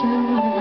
shoes.